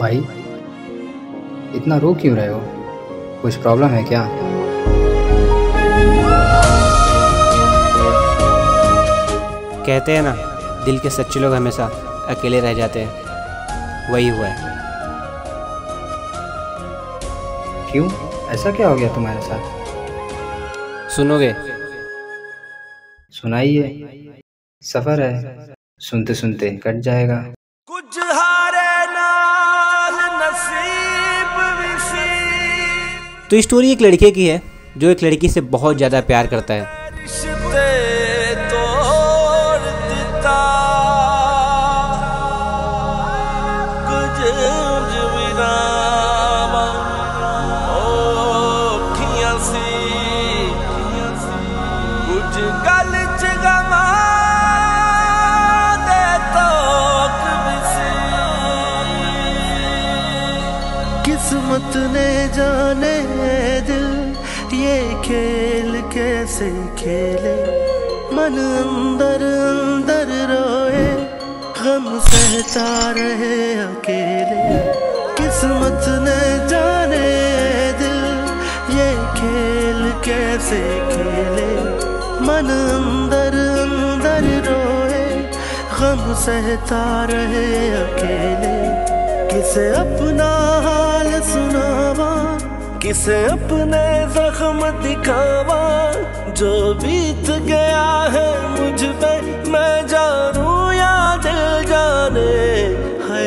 भाई इतना रो क्यों रहे हो? कुछ प्रॉब्लम है क्या? कहते हैं ना दिल के सच्चे लोग हमेशा अकेले रह जाते हैं। वही हुआ है। क्यों? ऐसा क्या हो गया तुम्हारे साथ? सुनोगे? सुनाइए। सफ़र है। सुनते सुनते कट जाएगा। कुछ हारे नाल नसीब तो स्टोरी एक लड़के की है जो एक लड़की से बहुत ज़्यादा प्यार करता है। किस्मत ने जाने दिल, ये खेल कैसे खेले? मन अंदर अंदर रोए, गम सहता रहे अकेले। किस्मत ने जाने दिल, ये खेल कैसे खेले? मन अंदर अंदर रोए, गम सहता रहे अकेले। किसे अपना सुनावा किसे अपने जख्म दिखावा? जो बीत गया है मुझ पे, मैं जानू या दिल जाने, है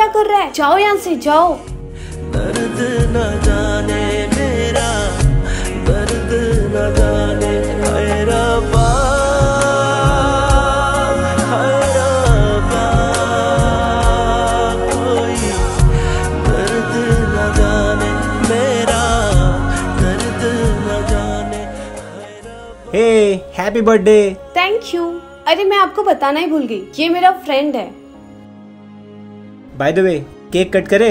क्या कर रहा है? जाओ यहाँ से जाओ। दर्द न जाने मेरा दर्द न जाने रबा रबा कोई दर्द न जाने मेरा दर्द न जाने रबा हैप्पी बर्थडे थैंक यू अरे मैं आपको बताना ही भूल गई। ये मेरा फ्रेंड है। By the way cake cut करे?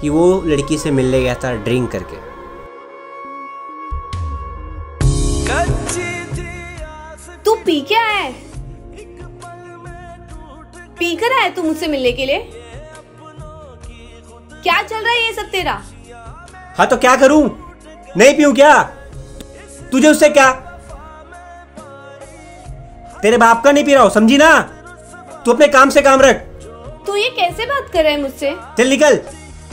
कि वो लड़की से मिलने गया था ड्रिंक करके। तू पी के आया है? पी कर आया तू मुझसे मिलने के लिए? क्या चल रहा है ये सब तेरा? हाँ तो क्या करूँ? नहीं पीऊं क्या? तुझे उससे क्या? तेरे बाप का नहीं पी रहा हूँ समझी ना? तू अपने काम से काम रख। तू ये कैसे बात कर रहा है मुझसे? चल निकल।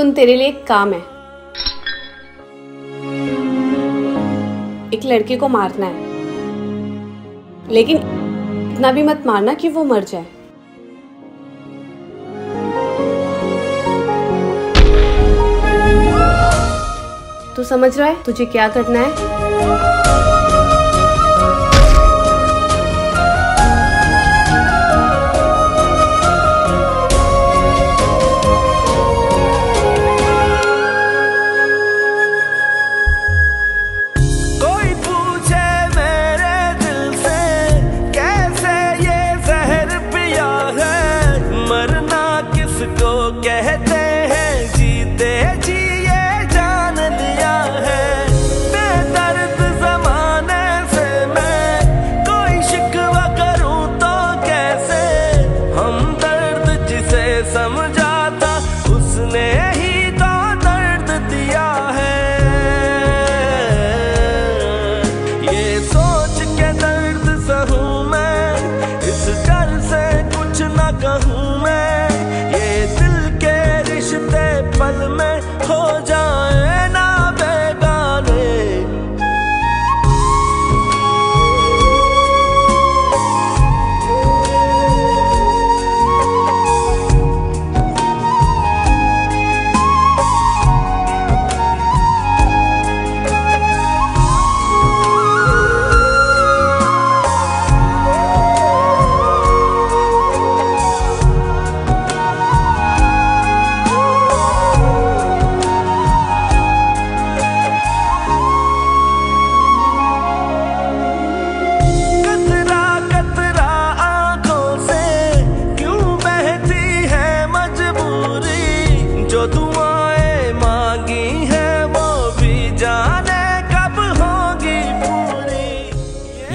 सुन, तेरे लिए एक काम है। एक लड़के को मारना है। लेकिन इतना भी मत मारना कि वो मर जाए। तू समझ रहा है तुझे क्या करना है?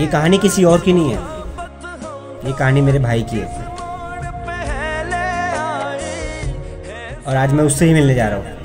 ये कहानी किसी और की नहीं है। ये कहानी मेरे भाई की है। और आज मैं उससे ही मिलने जा रहा हूँ।